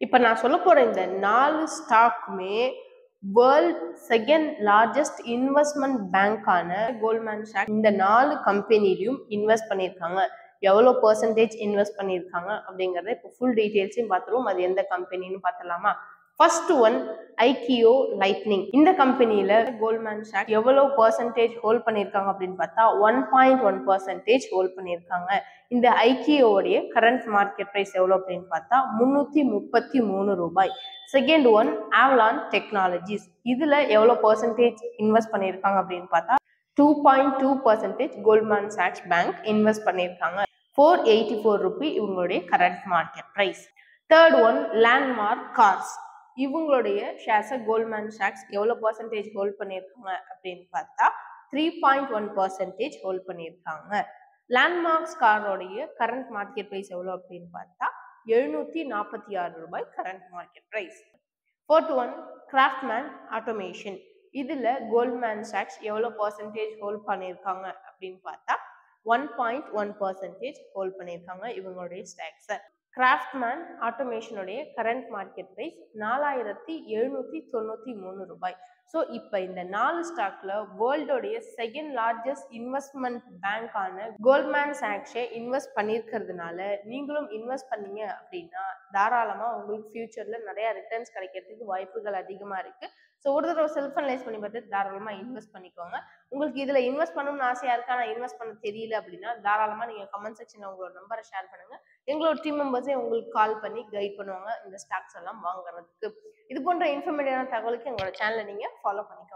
இப்போ நான் சொல்ல போகிற இந்த நாலு ஸ்டாக்குமே வேர்ல்ட் செகண்ட் லார்ஜஸ்ட் இன்வெஸ்ட்மெண்ட் பேங்கான கோல்ட்மேன் ஷாக் இந்த நாலு கம்பெனிலையும் இன்வெஸ்ட் பண்ணியிருக்காங்க. எவ்வளோ பர்சன்டேஜ் இன்வெஸ்ட் பண்ணியிருக்காங்க அப்படிங்கிறத இப்போ ஃபுல் டீட்டெயில்ஸையும் பார்த்துருவோம். அது எந்த கம்பெனின்னு பார்த்தலாமா ஃபர்ஸ்ட் ஒன் ஐக்கியோ லைட்னிங் இந்த கம்பெனியில கோல்ட்மேன் சாக் எவ்வளவு பர்சன்டேஜ் ஹோல்ட் பண்ணியிருக்காங்க அப்படின்னு பார்த்தா one point one percentage hold பண்ணியிருக்காங்க. இந்த ஐக்கியோடைய கரண்ட் மார்க்கெட் ப்ரைஸ் எவ்வளோ அப்படின்னு பார்த்தா முந்நூற்றி முப்பத்தி மூணு ரூபாய். செகண்ட் ஒன் ஆவலான் டெக்னாலஜிஸ் இதில் எவ்வளோ பர்சன்டேஜ் இன்வெஸ்ட் பண்ணியிருக்காங்க அப்படின்னு பார்த்தா two point two percentage Goldman socks bank invest பண்ணியிருக்காங்க. ஃபோர் எயிட்டி ஃபோர் ருபி இவங்களுடைய current market price third one landmark cars இவங்களுடைய ஷேர்ஸை கோல்ட்மேன் சாக்ஸ் எவ்வளோ பர்சன்டேஜ் ஹோல்ட் பண்ணியிருக்காங்க அப்படின்னு பார்த்தா three point one percentage hold பண்ணியிருக்காங்க. லேண்ட்மார்க்ஸ் காரோடைய கரண்ட் மார்க்கெட் ப்ரைஸ் எவ்வளோ அப்படின்னு பார்த்தா எழுநூற்றி நாற்பத்தி ஆறு ரூபாய் current market price fourth one craftsman automation இதில் கோல்ட்மேன் சாக்ஸ் எவ்வளோ பர்சன்டேஜ் ஹோல்ட் பண்ணியிருக்காங்க அப்படின்னு பார்த்தா one point one percentage hold பண்ணியிருக்காங்க இவங்களுடைய ஸ்டாக்ஸை கிராஃப்ட்மேன் ஆட்டோமேஷனுடைய கரண்ட் மார்க்கெட் ப்ரைஸ் நாலாயிரத்தி எழுநூற்றி தொண்ணூற்றி மூணு ரூபாய். ஸோ இப்போ இந்த நாலு ஸ்டாக்ல வேர்ல்டோடைய செகண்ட் லார்ஜஸ்ட் இன்வெஸ்ட்மெண்ட் பேங்கான கோல்ட்மேன் சாக்ஸை இன்வெஸ்ட் பண்ணியிருக்கிறதுனால நீங்களும் இன்வெஸ்ட் பண்ணீங்க அப்படின்னா தாராளமாக உங்களுக்கு ஃபியூச்சரில் நிறையா ரிட்டர்ன்ஸ் கிடைக்கிறதுக்கு வாய்ப்புகள் அதிகமாக இருக்குது ஸோ ஒரு தடவை செல்ஃப் அனலைஸ் பண்ணி பார்த்து தாராளமாக இன்வெஸ்ட் பண்ணிக்கோங்க. உங்களுக்கு இதில் இன்வெஸ்ட் பண்ணணும்னு ஆசையாக இருக்கா? நான் இன்வெஸ்ட் பண்ண தெரியல அப்படின்னா தாராளமாக நீங்கள் கமெண்ட் செக்ஷனில் உங்களோட நம்பரை ஷேர் பண்ணுங்கள் எங்களோட டீம் மெம்பர்ஸே உங்களுக்கு கால் பண்ணி கைட் பண்ணுவாங்க. இந்த ஸ்டாக்ஸ் எல்லாம் வாங்குறதுக்கு. இது போன்ற இன்ஃபர்மேட்டிவான தகவலுக்கு எங்களோட சேனலை நீங்கள் ஃபாலோ பண்ணிக்கோங்க.